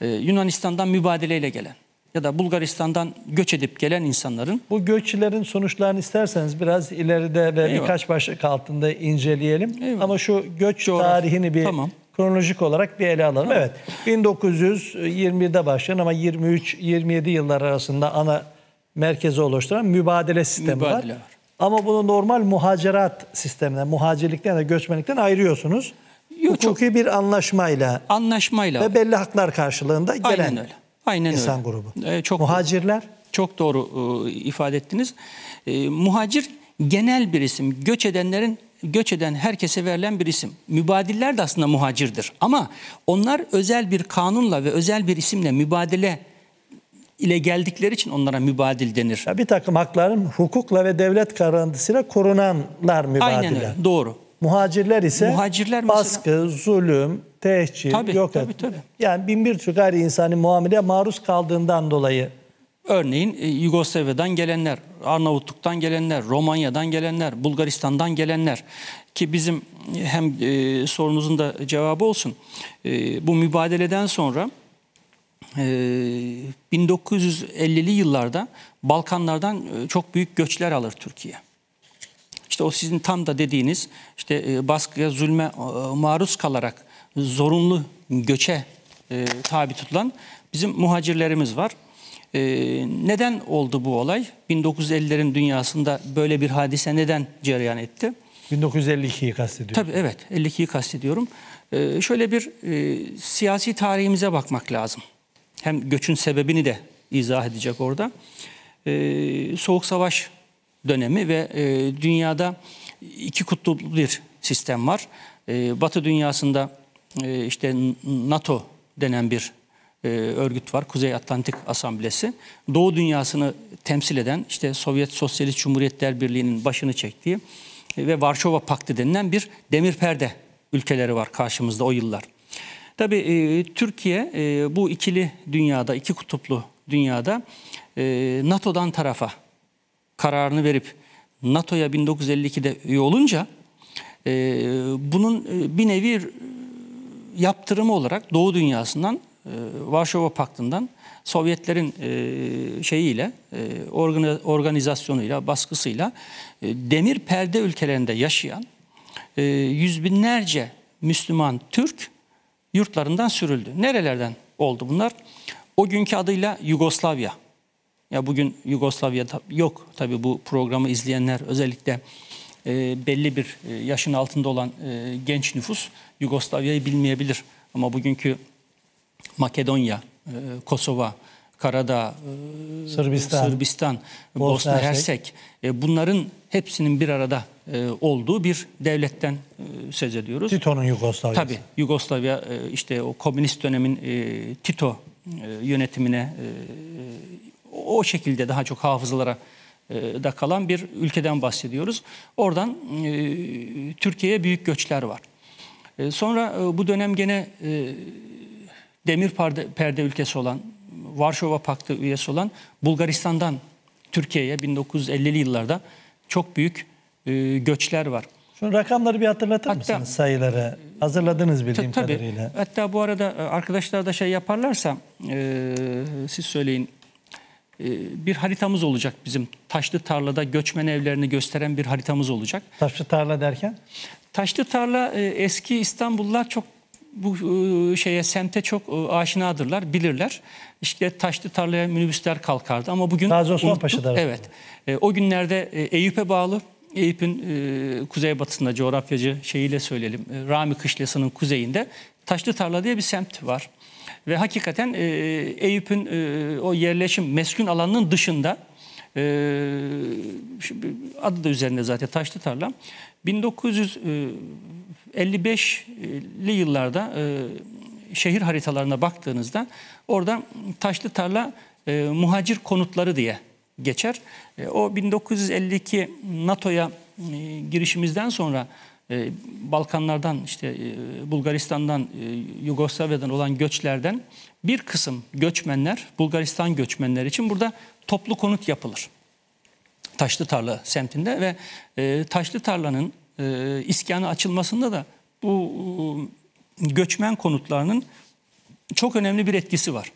E, Yunanistan'dan mübadeleyle gelen. Ya da Bulgaristan'dan göç edip gelen insanların Bu göçlerin sonuçlarını isterseniz biraz ileride ve Eyvallah. birkaç başlık altında inceleyelim. Eyvallah. Ama şu göç Coğrafya. tarihini bir Tamam. kronolojik olarak bir ele alalım. Evet. 1921'de başlayan ama 23-27 yıllar arasında ana merkezi oluşturan mübadele sistemi Mübadele var. Ama bunu normal muhacerat sisteminden, muhacirlikten de göçmenlikten ayırıyorsunuz. Yok, çok- Hukuki bir anlaşmayla anlaşmayla ve belli haklar karşılığında gelen aynen öyle. Aynen insan öyle. grubu. Ee, çok Muhacirler Çok doğru e, ifade ettiniz. E, muhacir genel bir isim. Göç edenlerin göç eden herkese verilen bir isim. Mübadiller de aslında muhacirdir. Ama onlar özel bir kanunla ve özel bir isimle mübadele ile geldikleri için onlara mübadil denir. Ya bir takım hakların hukukla ve devlet garantisiyle korunanlar mübadiller. Aynen öyle. Doğru. Muhacirler ise Muhacirler mesela- baskı, zulüm, tehcir, Tabii, yok tabii, etme. tabii. Yani bin bir türlü gayri insani muameleye maruz kaldığından dolayı Örneğin e, Yugoslavya'dan gelenler, Arnavutluk'tan gelenler, Romanya'dan gelenler, Bulgaristan'dan gelenler ki bizim hem e, sorunuzun da cevabı olsun. E, bu mübadeleden sonra e, 1950'li yıllarda Balkanlardan e, çok büyük göçler alır Türkiye. İşte o sizin tam da dediğiniz işte e, baskıya, zulme e, maruz kalarak zorunlu göçe e, tabi tutulan bizim muhacirlerimiz var. Neden oldu bu olay? 1950'lerin dünyasında böyle bir hadise neden cereyan etti? 1952'yi kastediyor. Tabii evet 52'yi kastediyorum. Ee, şöyle bir e, siyasi tarihimize bakmak lazım. Hem göçün sebebini de izah edecek orada. Ee, Soğuk Savaş dönemi ve e, dünyada iki kutuplu bir sistem var. Ee, Batı dünyasında e, işte NATO denen bir e, örgüt var. Kuzey Atlantik Asamblesi. Doğu dünyasını temsil eden işte Sovyet Sosyalist Cumhuriyetler Birliği'nin başını çektiği ve Varşova Paktı denilen bir demir perde ülkeleri var karşımızda o yıllar. Tabii e, Türkiye e, bu ikili dünyada, iki kutuplu dünyada e, NATO'dan tarafa kararını verip NATO'ya 1952'de üye olunca e, bunun e, bir nevi yaptırımı olarak Doğu dünyasından e, Varşova Paktı'ndan Sovyetlerin e, şeyiyle e, organi- organizasyonuyla baskısıyla e, demir perde ülkelerinde yaşayan e, yüz binlerce Müslüman Türk yurtlarından sürüldü. Nerelerden oldu bunlar? O günkü adıyla Yugoslavya. Ya bugün Yugoslavya ta- yok tabii bu programı izleyenler özellikle e, belli bir e, yaşın altında olan e, genç nüfus Yugoslavya'yı bilmeyebilir. Ama bugünkü Makedonya, e, Kosova, Karadağ, e, Sırbistan, Sırbistan, Bosna Bosna Hersek. Hersek e, bunların hepsinin bir arada e, olduğu bir devletten e, söz ediyoruz. Tito'nun Yugoslavya'sı. Tabii Yugoslavya e, işte o komünist dönemin e, Tito e, yönetimine e, o şekilde daha çok hafızalara e, da kalan bir ülkeden bahsediyoruz. Oradan e, Türkiye'ye büyük göçler var. E, Sonra e, bu dönem gene e, demir perde, perde ülkesi olan Varşova Paktı üyesi olan Bulgaristan'dan Türkiye'ye 1950'li yıllarda çok büyük e, göçler var. Şu rakamları bir hatırlatır Hatta- mısınız sayıları? Hazırladınız bildiğim Ta- Tabii. kadarıyla. Hatta bu arada arkadaşlar da şey yaparlarsa e, siz söyleyin. E, bir haritamız olacak bizim. Taşlı tarlada göçmen evlerini gösteren bir haritamız olacak. Taşlı tarla derken? Taşlı tarla e, eski İstanbullular çok bu e, şeye semte çok aşinadırlar, bilirler. İşte taşlı tarlaya minibüsler kalkardı ama bugün Gazi Osman unuttuk. Paşa tarafında. Evet. O günlerde Eyüp'e bağlı Eyüp'ün e, kuzeybatısında coğrafyacı şeyiyle söyleyelim. Rami Kışlası'nın kuzeyinde Taşlı Tarla diye bir semt var. Ve hakikaten e, Eyüp'ün e, o yerleşim meskun alanının dışında e, adı da üzerinde zaten Taşlı Tarla. 1955'li yıllarda e, şehir haritalarına baktığınızda orada Taşlı Tarla e, muhacir konutları diye geçer. E, o 1952 NATO'ya e, girişimizden sonra e, Balkanlardan işte e, Bulgaristan'dan e, Yugoslavya'dan olan göçlerden bir kısım göçmenler Bulgaristan göçmenler için burada toplu konut yapılır. Taşlı Tarla semtinde ve e, Taşlı Tarla'nın e, iskanı açılmasında da bu göçmen konutlarının çok önemli bir etkisi var.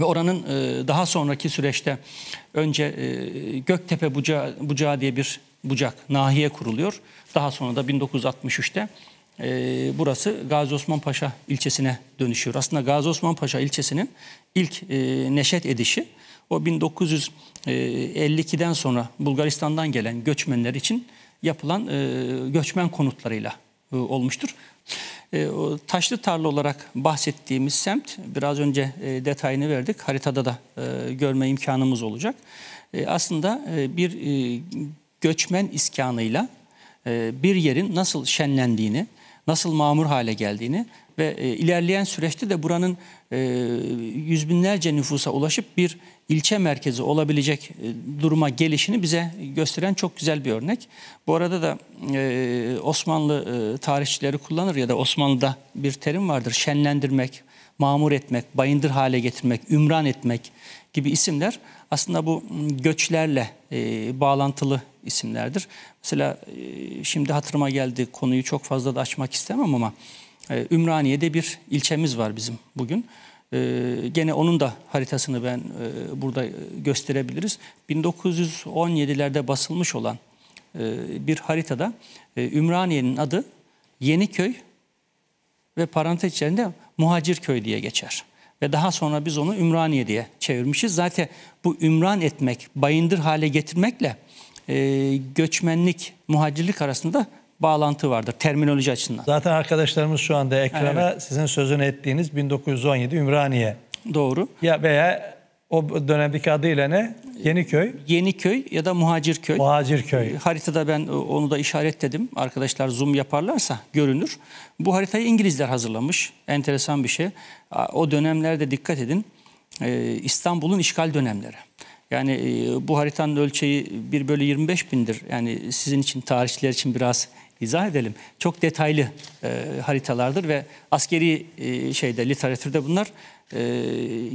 Ve oranın daha sonraki süreçte önce Göktepe Bucağı, Bucağı diye bir bucak, nahiye kuruluyor. Daha sonra da 1963'te e, burası Gazi Osman Paşa ilçesine dönüşüyor. Aslında Gazi Osman Paşa ilçesinin ilk e, neşet edişi o 1952'den sonra Bulgaristan'dan gelen göçmenler için yapılan e, göçmen konutlarıyla e, olmuştur. E, o taşlı tarla olarak bahsettiğimiz semt biraz önce e, detayını verdik. Haritada da e, görme imkanımız olacak. E, aslında e, bir e, göçmen iskanıyla e, bir yerin nasıl şenlendiğini, nasıl mamur hale geldiğini ve e, ilerleyen süreçte de buranın e, yüz binlerce nüfusa ulaşıp bir ilçe merkezi olabilecek e, duruma gelişini bize gösteren çok güzel bir örnek. Bu arada da e, Osmanlı e, tarihçileri kullanır ya da Osmanlı'da bir terim vardır. Şenlendirmek, mamur etmek, bayındır hale getirmek, ümran etmek gibi isimler aslında bu göçlerle bağlantılı isimlerdir. Mesela şimdi hatırıma geldi konuyu çok fazla da açmak istemem ama e, Ümraniye'de bir ilçemiz var bizim bugün. E, gene onun da haritasını ben e, burada gösterebiliriz. 1917'lerde basılmış olan e, bir haritada e, Ümraniye'nin adı Yeniköy ve parantez içerisinde Muhacirköy diye geçer. Ve daha sonra biz onu Ümraniye diye çevirmişiz. Zaten bu ümran etmek, bayındır hale getirmekle e, göçmenlik, muhacirlik arasında bağlantı vardır terminoloji açısından. Zaten arkadaşlarımız şu anda ekrana evet. sizin sözünü ettiğiniz 1917 Ümraniye. Doğru. Ya veya o dönemdeki adıyla ne? Yeniköy. Yeniköy ya da Muhacirköy. Muhacirköy. Haritada ben onu da işaretledim. Arkadaşlar zoom yaparlarsa görünür. Bu haritayı İngilizler hazırlamış. Enteresan bir şey. O dönemlerde dikkat edin. İstanbul'un işgal dönemleri. Yani bu haritanın ölçeği 1 bölü 25 bindir. Yani sizin için, tarihçiler için biraz izah edelim. Çok detaylı e, haritalardır ve askeri e, şeyde literatürde bunlar e,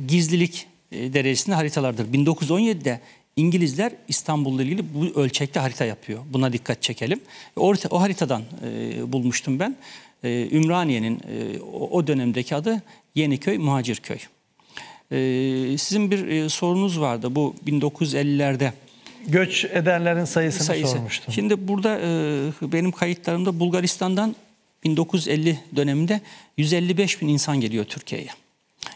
gizlilik e, derecesinde haritalardır. 1917'de İngilizler İstanbul'la ilgili bu ölçekte harita yapıyor. Buna dikkat çekelim. O, o haritadan e, bulmuştum ben. E, Ümraniye'nin e, o dönemdeki adı Yeniköy, Muhacirköy. E, sizin bir e, sorunuz vardı bu 1950'lerde göç edenlerin sayısını sayısı. sormuştum. Şimdi burada e, benim kayıtlarımda Bulgaristan'dan 1950 döneminde 155 bin insan geliyor Türkiye'ye.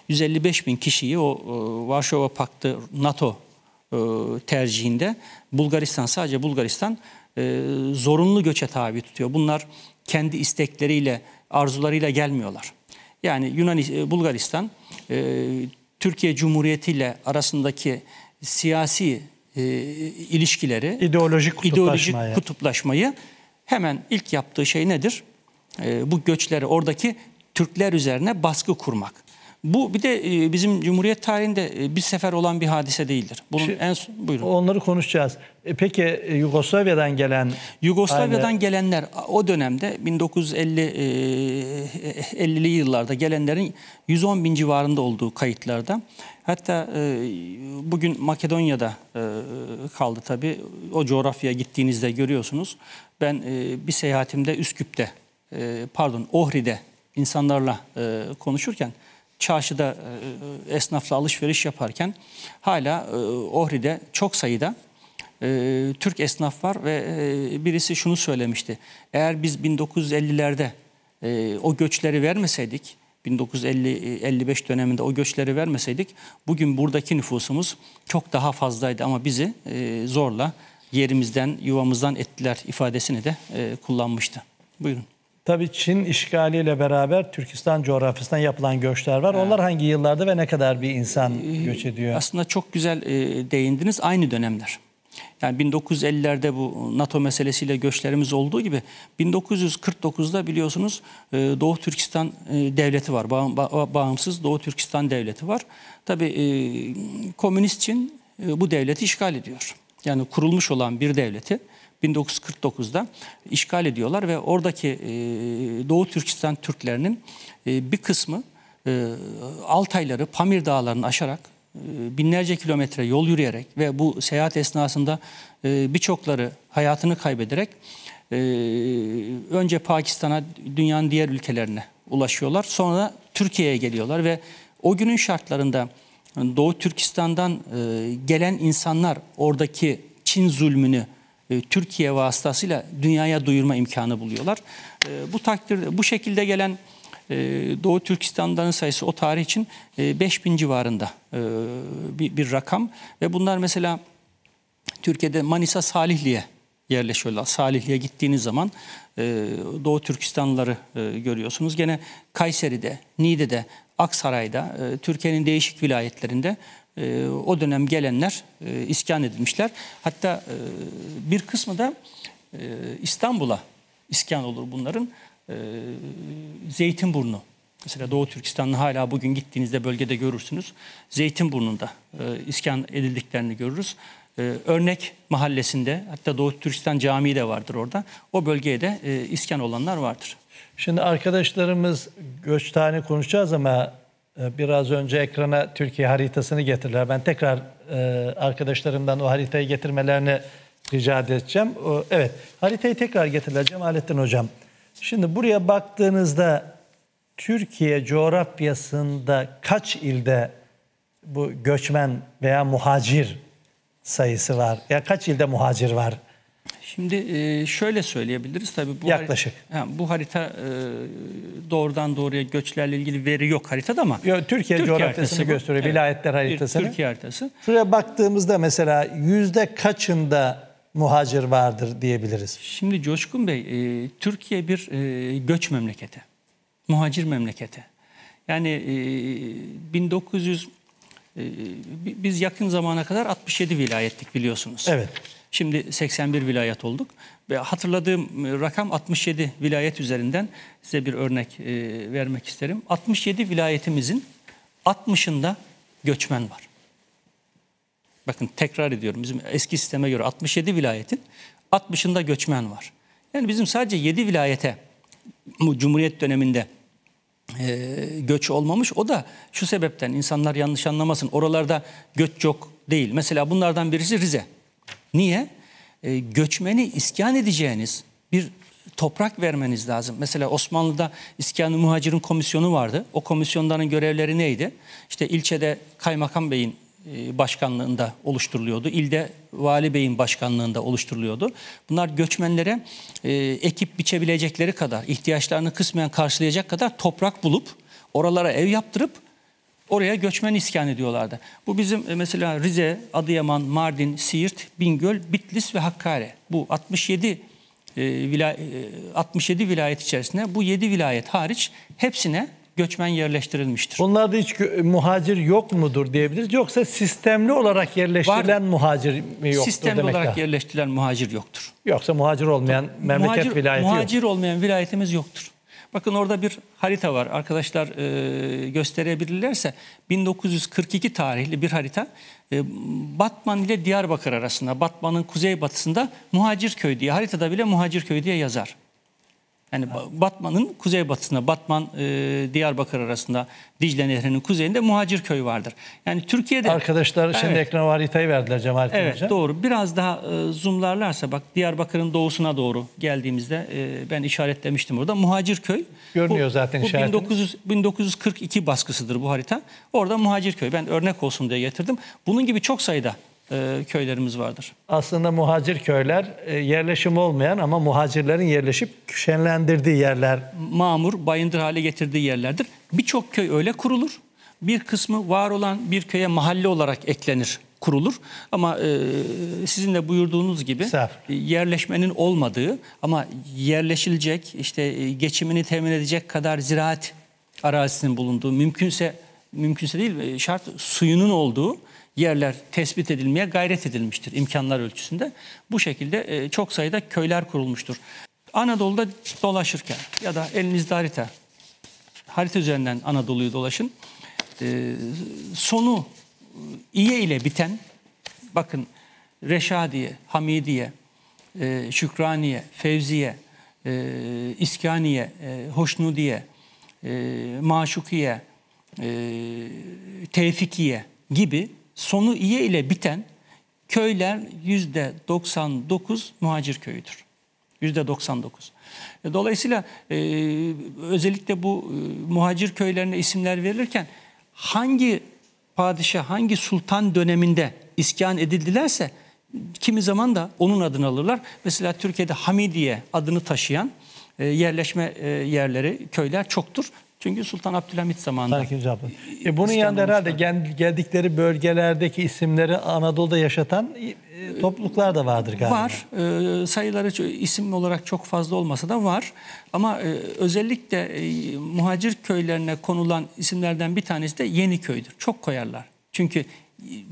155 bin kişiyi o e, Varşova Paktı NATO e, tercihinde Bulgaristan sadece Bulgaristan e, zorunlu göçe tabi tutuyor. Bunlar kendi istekleriyle, arzularıyla gelmiyorlar. Yani Yunan e, Bulgaristan e, Türkiye Cumhuriyeti ile arasındaki siyasi e, ilişkileri, ideolojik kutuplaşmayı. ideolojik kutuplaşmayı hemen ilk yaptığı şey nedir? E, bu göçleri oradaki Türkler üzerine baskı kurmak. Bu bir de e, bizim Cumhuriyet tarihinde e, bir sefer olan bir hadise değildir. Bunun Şu, en buyurun. Onları konuşacağız. E, peki e, Yugoslavya'dan gelen Yugoslavya'dan aynı... gelenler o dönemde 1950 50'li yıllarda gelenlerin 110 bin civarında olduğu kayıtlarda. Hatta bugün Makedonya'da kaldı tabii. O coğrafyaya gittiğinizde görüyorsunuz. Ben bir seyahatimde Üsküp'te pardon Ohri'de insanlarla konuşurken çarşıda e, esnafla alışveriş yaparken hala e, Ohri'de çok sayıda e, Türk esnaf var ve e, birisi şunu söylemişti. Eğer biz 1950'lerde e, o göçleri vermeseydik, 1950-55 döneminde o göçleri vermeseydik bugün buradaki nüfusumuz çok daha fazlaydı ama bizi e, zorla yerimizden, yuvamızdan ettiler ifadesini de e, kullanmıştı. Buyurun. Tabii Çin işgaliyle beraber Türkistan coğrafyasından yapılan göçler var. Onlar hangi yıllarda ve ne kadar bir insan ee, göç ediyor? Aslında çok güzel e, değindiniz. Aynı dönemler. Yani 1950'lerde bu NATO meselesiyle göçlerimiz olduğu gibi 1949'da biliyorsunuz e, Doğu Türkistan e, devleti var. Bağımsız Doğu Türkistan devleti var. Tabii komünist Çin bu devleti işgal ediyor. Yani kurulmuş olan bir devleti 1949'da işgal ediyorlar ve oradaki e, Doğu Türkistan Türklerinin e, bir kısmı e, Altayları, Pamir Dağları'nı aşarak binlerce kilometre yol yürüyerek ve bu seyahat esnasında birçokları hayatını kaybederek önce Pakistan'a, dünyanın diğer ülkelerine ulaşıyorlar. Sonra Türkiye'ye geliyorlar ve o günün şartlarında Doğu Türkistan'dan gelen insanlar oradaki Çin zulmünü e, Türkiye vasıtasıyla dünyaya duyurma imkanı buluyorlar. E, bu takdirde bu şekilde gelen e, Doğu Türkistan'dan sayısı o tarih için e, 5000 civarında bir, rakam ve bunlar mesela Türkiye'de Manisa Salihli'ye yerleşiyorlar. Salihli'ye gittiğiniz zaman Doğu Türkistanlıları görüyorsunuz. Gene Kayseri'de, Niğde'de, Aksaray'da, Türkiye'nin değişik vilayetlerinde e, o dönem gelenler e, iskan edilmişler. Hatta e, bir kısmı da e, İstanbul'a iskan olur bunların. E, Zeytinburnu, mesela Doğu Türkistan'ı hala bugün gittiğinizde bölgede görürsünüz. Zeytinburnu'nda e, iskan edildiklerini görürüz. Örnek mahallesinde hatta Doğu Türkistan Camii de vardır orada. O bölgeye de e, iskan olanlar vardır. Şimdi arkadaşlarımız göç tane konuşacağız ama biraz önce ekrana Türkiye haritasını getirdiler. Ben tekrar e, arkadaşlarımdan o haritayı getirmelerini rica edeceğim. Evet, haritayı tekrar getirdiler Cemalettin Hocam. Şimdi buraya baktığınızda Türkiye coğrafyasında kaç ilde bu göçmen veya muhacir sayısı var? Ya kaç ilde muhacir var? Şimdi e, şöyle söyleyebiliriz tabii bu Yaklaşık. Harita, bu harita e, doğrudan doğruya göçlerle ilgili veri yok haritada ama Yo, Türkiye, coğrafyasını bu. gösteriyor, vilayetler bir haritasını. Türkiye haritası. Şuraya baktığımızda mesela yüzde kaçında muhacir vardır diyebiliriz? Şimdi Coşkun Bey, e, Türkiye bir göç memleketi, muhacir memleketi. Yani e, 1900 e, bi- biz yakın zamana kadar 67 vilayettik biliyorsunuz. Evet. Şimdi 81 vilayet olduk ve hatırladığım e, rakam 67 vilayet üzerinden size bir örnek e, vermek isterim. 67 vilayetimizin 60'ında göçmen var. Bakın tekrar ediyorum bizim eski sisteme göre 67 vilayetin 60'ında göçmen var. Yani bizim sadece 7 vilayete bu Cumhuriyet döneminde e, göç olmamış. O da şu sebepten insanlar yanlış anlamasın. Oralarda göç yok değil. Mesela bunlardan birisi Rize. Niye? E, göçmeni iskan edeceğiniz bir toprak vermeniz lazım. Mesela Osmanlı'da İskan-ı Muhacir'in komisyonu vardı. O komisyonların görevleri neydi? İşte ilçede kaymakam beyin e, başkanlığında oluşturuluyordu. İlde vali beyin başkanlığında oluşturuluyordu. Bunlar göçmenlere e, ekip biçebilecekleri kadar, ihtiyaçlarını kısmen karşılayacak kadar toprak bulup oralara ev yaptırıp oraya göçmen iskan ediyorlardı. Bu bizim e, mesela Rize, Adıyaman, Mardin, Siirt, Bingöl, Bitlis ve Hakkari. Bu 67 e, vila- e, 67 vilayet içerisinde bu 7 vilayet hariç hepsine göçmen yerleştirilmiştir. Bunlarda hiç muhacir yok mudur diyebiliriz. Yoksa sistemli olarak yerleştirilen muhacir mi yoktur Sistemli demek olarak lazım. yerleştirilen muhacir yoktur. Yoksa muhacir olmayan memleket muhacir, vilayeti yok. muhacir olmayan vilayetimiz yoktur. Bakın orada bir harita var. Arkadaşlar e, gösterebilirlerse 1942 tarihli bir harita. E, Batman ile Diyarbakır arasında, Batman'ın kuzeybatısında Muhacirköy diye haritada bile Muhacirköy diye yazar. Yani Ba- Batman'ın kuzeybatısında, Batman e, Diyarbakır arasında Dicle Nehri'nin kuzeyinde Muhacirköy vardır. Yani Türkiye'de Arkadaşlar şimdi Evet. ekrana o haritayı verdiler Cemalettin Evet Hoca. doğru. Biraz daha e, zoomlarlarsa bak Diyarbakır'ın doğusuna doğru geldiğimizde e, ben işaretlemiştim orada. Muhacirköy. Görünüyor zaten bu işaretiniz. 1900, 1942 baskısıdır bu harita. Orada Muhacirköy. Ben örnek olsun diye getirdim. Bunun gibi çok sayıda e, köylerimiz vardır. Aslında muhacir köyler e, yerleşim olmayan ama muhacirlerin yerleşip şenlendirdiği yerler. mamur, bayındır hale getirdiği yerlerdir. Birçok köy öyle kurulur. Bir kısmı var olan bir köye mahalle olarak eklenir, kurulur. Ama e, sizin de buyurduğunuz gibi e, yerleşmenin olmadığı ama yerleşilecek, işte e, geçimini temin edecek kadar ziraat arazisinin bulunduğu, mümkünse mümkünse değil e, şart suyunun olduğu yerler tespit edilmeye gayret edilmiştir imkanlar ölçüsünde. Bu şekilde e, çok sayıda köyler kurulmuştur. Anadolu'da dolaşırken ya da elinizde harita, harita üzerinden Anadolu'yu dolaşın. E, sonu e, iye ile biten, bakın Reşadiye, Hamidiye, Şükraniye, Fevziye, İskaniye, Hoşnudiye, Maşukiye, Tevfikiye gibi sonu iye ile biten köyler yüzde 99 muhacir köyüdür. Yüzde 99. E, Dolayısıyla e, özellikle bu e, muhacir köylerine isimler verilirken hangi padişah hangi sultan döneminde iskan edildilerse kimi zaman da onun adını alırlar. Mesela Türkiye'de Hamidiye adını taşıyan e, yerleşme e, yerleri, köyler çoktur. Çünkü Sultan Abdülhamit zamanında. E bunun yanında herhalde gel- geldikleri bölgelerdeki isimleri Anadolu'da yaşatan e, topluluklar da vardır galiba. Var. Ee, sayıları isim olarak çok fazla olmasa da var. Ama e, özellikle e, muhacir köylerine konulan isimlerden bir tanesi de Yeniköy'dür. Çok koyarlar. Çünkü e,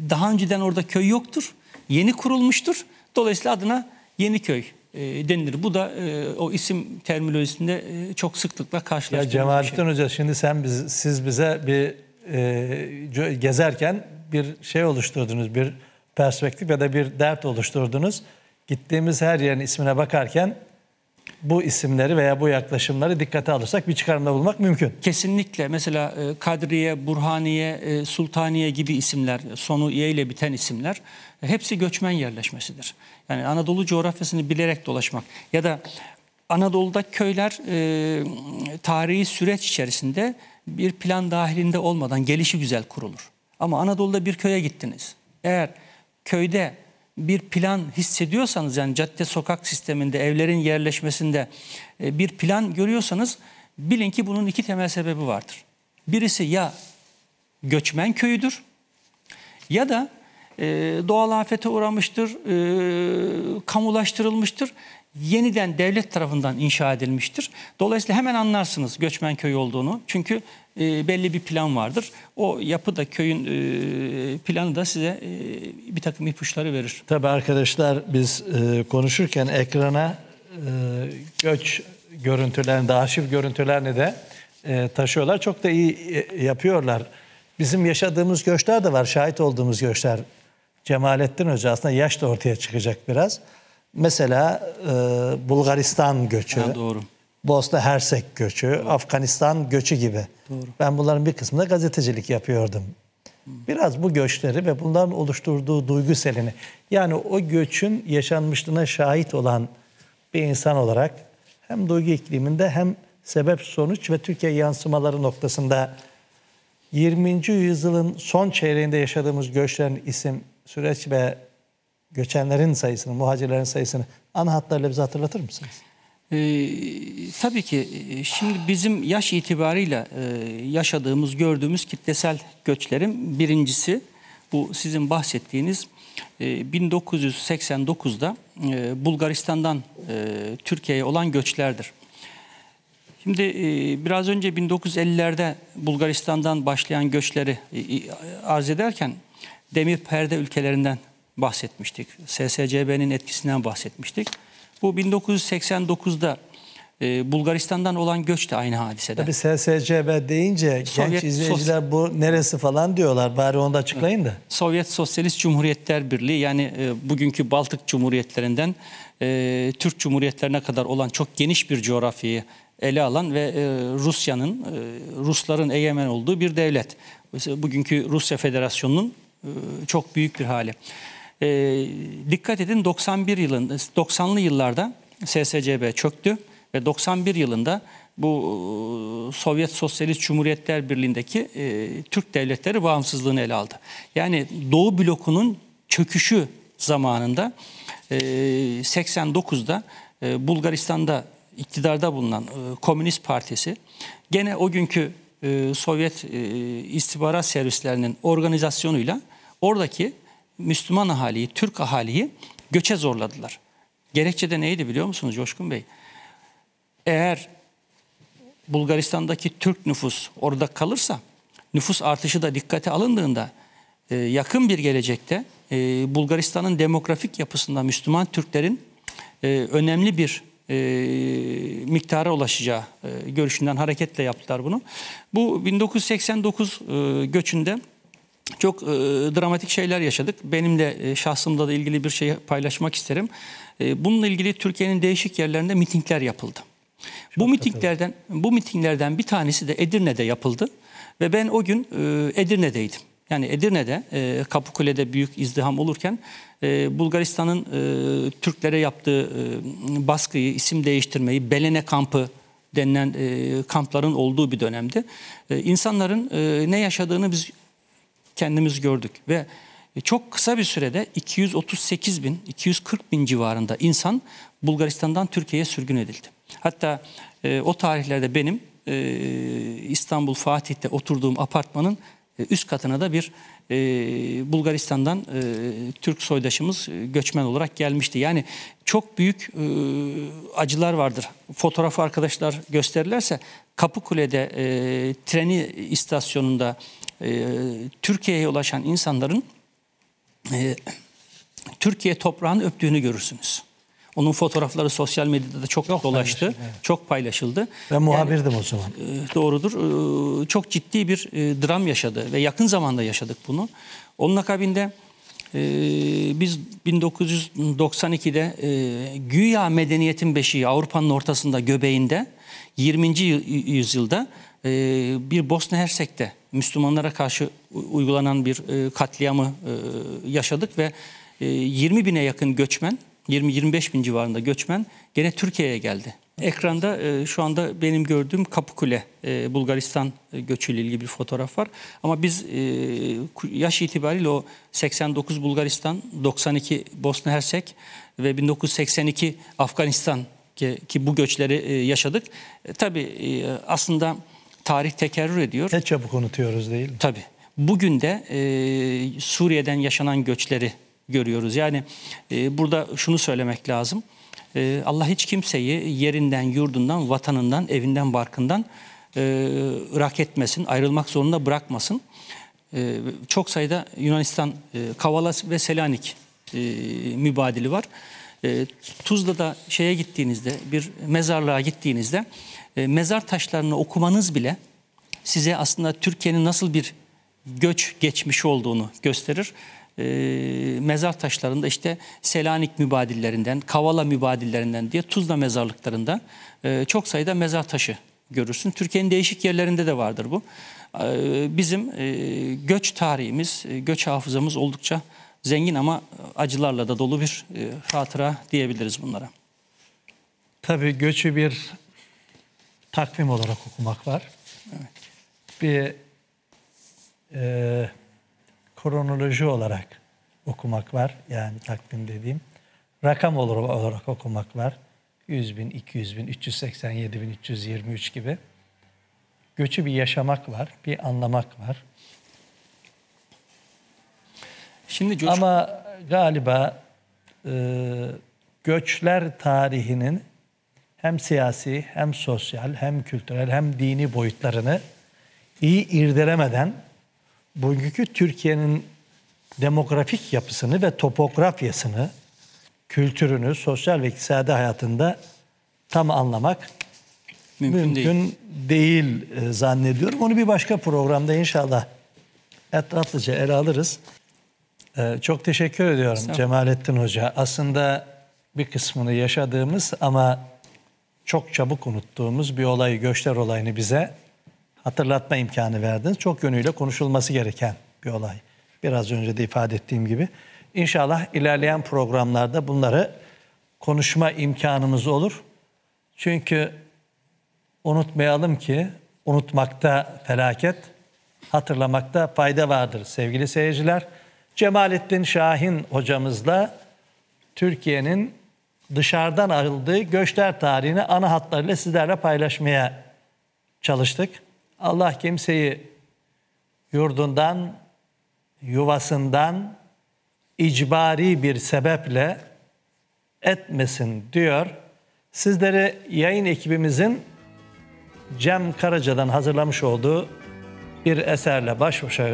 daha önceden orada köy yoktur. Yeni kurulmuştur. Dolayısıyla adına Yeniköy e, denilir. Bu da e, o isim terminolojisinde e, çok sıklıkla Ya karşılaştığımız bir Cemalettin şey. Hoca şimdi sen biz, siz bize bir e, gezerken bir şey oluşturdunuz, bir perspektif ya da bir dert oluşturdunuz. Gittiğimiz her yerin ismine bakarken bu isimleri veya bu yaklaşımları dikkate alırsak bir çıkarımda bulmak mümkün. Kesinlikle mesela e, Kadriye, Burhaniye, e, Sultaniye gibi isimler, sonu İye ile biten isimler e, hepsi göçmen yerleşmesidir. Yani Anadolu coğrafyasını bilerek dolaşmak ya da Anadolu'da köyler tarihi süreç içerisinde bir plan dahilinde olmadan gelişi güzel kurulur. Ama Anadolu'da bir köye gittiniz. Eğer köyde bir plan hissediyorsanız yani cadde sokak sisteminde evlerin yerleşmesinde e, bir plan görüyorsanız bilin ki bunun iki temel sebebi vardır. Birisi ya göçmen köyüdür ya da e, doğal afete uğramıştır, e, kamulaştırılmıştır, yeniden devlet tarafından inşa edilmiştir. Dolayısıyla hemen anlarsınız göçmen köy olduğunu. Çünkü e, belli bir plan vardır. O yapı da köyün e, planı da size e, bir takım ipuçları verir. Tabii arkadaşlar biz e, konuşurken ekrana e, göç görüntülerini de arşiv görüntülerini de e, taşıyorlar. Çok da iyi e, yapıyorlar. Bizim yaşadığımız göçler de var. Şahit olduğumuz göçler. Cemalettin Hoca aslında yaş da ortaya çıkacak biraz. Mesela e, Bulgaristan göçü. Ha, doğru. Bosna Hersek göçü, Afganistan göçü gibi. Ben bunların bir kısmında gazetecilik yapıyordum. Biraz bu göçleri ve bunların oluşturduğu duygu selini yani o göçün yaşanmışlığına şahit olan bir insan olarak hem duygu ikliminde hem sebep sonuç ve Türkiye yansımaları noktasında 20. yüzyılın son çeyreğinde yaşadığımız göçlerin isim, süreç ve göçenlerin sayısını, muhacirlerin sayısını ana hatlarıyla bize hatırlatır mısınız? Ee, tabii ki e, şimdi bizim yaş itibarıyla e, yaşadığımız, gördüğümüz kitlesel göçlerin birincisi bu sizin bahsettiğiniz e, 1989'da e, Bulgaristan'dan e, Türkiye'ye olan göçlerdir. Şimdi e, biraz önce 1950'lerde Bulgaristan'dan başlayan göçleri e, arz ederken demir perde ülkelerinden bahsetmiştik. SSCB'nin etkisinden bahsetmiştik. Bu 1989'da e, Bulgaristan'dan olan göç de aynı hadisede. Tabii SSCB deyince Sovyet genç izleyiciler bu neresi falan diyorlar. Bari onu da açıklayın da. Sovyet Sosyalist Cumhuriyetler Birliği yani e, bugünkü Baltık Cumhuriyetlerinden e, Türk Cumhuriyetlerine kadar olan çok geniş bir coğrafyayı ele alan ve e, Rusya'nın, e, Rusların egemen olduğu bir devlet. Mesela bugünkü Rusya Federasyonu'nun e, çok büyük bir hali. E, dikkat edin 91 yılında, 90'lı yıllarda SSCB çöktü ve 91 yılında bu e, Sovyet Sosyalist Cumhuriyetler Birliği'ndeki e, Türk devletleri bağımsızlığını ele aldı. Yani Doğu blokunun çöküşü zamanında e, 89'da e, Bulgaristan'da iktidarda bulunan e, Komünist Partisi gene o günkü e, Sovyet e, istihbarat servislerinin organizasyonuyla oradaki Müslüman ahaliyi, Türk ahaliyi göçe zorladılar. Gerekçe de neydi biliyor musunuz Coşkun Bey? Eğer Bulgaristan'daki Türk nüfus orada kalırsa nüfus artışı da dikkate alındığında e, yakın bir gelecekte e, Bulgaristan'ın demografik yapısında Müslüman Türklerin e, önemli bir e, miktara ulaşacağı e, görüşünden hareketle yaptılar bunu. Bu 1989 e, göçünde çok e, dramatik şeyler yaşadık. Benim de e, şahsımla da ilgili bir şey paylaşmak isterim. E, bununla ilgili Türkiye'nin değişik yerlerinde mitingler yapıldı. bu mitinglerden bu mitinglerden bir tanesi de Edirne'de yapıldı ve ben o gün e, Edirne'deydim. Yani Edirne'de e, Kapıkule'de büyük izdiham olurken e, Bulgaristan'ın e, Türklere yaptığı e, baskıyı, isim değiştirmeyi, Belene kampı denilen e, kampların olduğu bir dönemde. E, insanların e, ne yaşadığını biz kendimiz gördük ve çok kısa bir sürede 238 bin, 240 bin civarında insan Bulgaristan'dan Türkiye'ye sürgün edildi. Hatta e, o tarihlerde benim e, İstanbul Fatih'te oturduğum apartmanın e, üst katına da bir e, Bulgaristan'dan e, Türk soydaşımız e, göçmen olarak gelmişti. Yani çok büyük e, acılar vardır. Fotoğrafı arkadaşlar gösterirlerse Kapıkule'de e, treni istasyonunda e, Türkiye'ye ulaşan insanların e, Türkiye toprağını öptüğünü görürsünüz. Onun fotoğrafları sosyal medyada da çok, Çok dolaştı, paylaşıldı, evet. çok paylaşıldı. Ben muhabirdim o zaman. E, doğrudur. E, çok ciddi bir e, dram yaşadı ve yakın zamanda yaşadık bunu. Onun akabinde e, biz 1992'de e, güya medeniyetin beşiği Avrupa'nın ortasında göbeğinde 20. yı- yüzyılda e, bir Bosna Hersek'te Müslümanlara karşı uygulanan bir e, katliamı e, yaşadık ve e, 20 bine yakın göçmen 20-25 bin civarında göçmen gene Türkiye'ye geldi. Ekranda e, şu anda benim gördüğüm Kapıkule, e, Bulgaristan e, göçüyle ilgili bir fotoğraf var. Ama biz e, yaş itibariyle o 89 Bulgaristan, 92 Bosna Hersek ve 1982 Afganistan ki, bu göçleri e, yaşadık. E, tabii e, aslında tarih tekerrür ediyor. Ne çabuk unutuyoruz değil mi? Tabii. Bugün de e, Suriye'den yaşanan göçleri görüyoruz. Yani e, burada şunu söylemek lazım. E, Allah hiç kimseyi yerinden, yurdundan, vatanından, evinden, barkından e, ırak etmesin, ayrılmak zorunda bırakmasın. E, çok sayıda Yunanistan, e, Kavala ve Selanik e, mübadili var. E, Tuzla'da şeye gittiğinizde, bir mezarlığa gittiğinizde e, mezar taşlarını okumanız bile size aslında Türkiye'nin nasıl bir göç geçmişi olduğunu gösterir. Ee, mezar taşlarında işte Selanik mübadillerinden, Kavala mübadillerinden diye Tuzla mezarlıklarında e, çok sayıda mezar taşı görürsün. Türkiye'nin değişik yerlerinde de vardır bu. Ee, bizim e, göç tarihimiz, e, göç hafızamız oldukça zengin ama acılarla da dolu bir e, hatıra diyebiliriz bunlara. Tabii göçü bir takvim olarak okumak var. Bir e, kronoloji olarak okumak var. Yani takvim dediğim. Rakam olarak okumak var. 100 bin, 200 bin, 387 bin, 323 gibi. Göçü bir yaşamak var, bir anlamak var. Şimdi Coşkun- Ama galiba e, göçler tarihinin hem siyasi hem sosyal hem kültürel hem dini boyutlarını iyi irdelemeden bugünkü Türkiye'nin demografik yapısını ve topografyasını, kültürünü, sosyal ve iktisadi hayatında tam anlamak mümkün, mümkün, değil. değil, e, zannediyorum. Onu bir başka programda inşallah etraflıca ele alırız. E, çok teşekkür ediyorum. Cemalettin Hoca. Aslında bir kısmını yaşadığımız ama çok çabuk unuttuğumuz bir olayı, göçler olayını bize hatırlatma imkanı verdiniz. Çok yönüyle konuşulması gereken bir olay. Biraz önce de ifade ettiğim gibi. İnşallah ilerleyen programlarda bunları konuşma imkanımız olur. Çünkü unutmayalım ki unutmakta felaket, hatırlamakta fayda vardır sevgili seyirciler. Cemalettin Şahin hocamızla Türkiye'nin dışarıdan aldığı göçler tarihini ana hatlarıyla sizlerle paylaşmaya çalıştık. Allah kimseyi yurdundan, yuvasından icbari bir sebeple etmesin diyor. Sizleri yayın ekibimizin Cem Karaca'dan hazırlamış olduğu bir eserle baş başa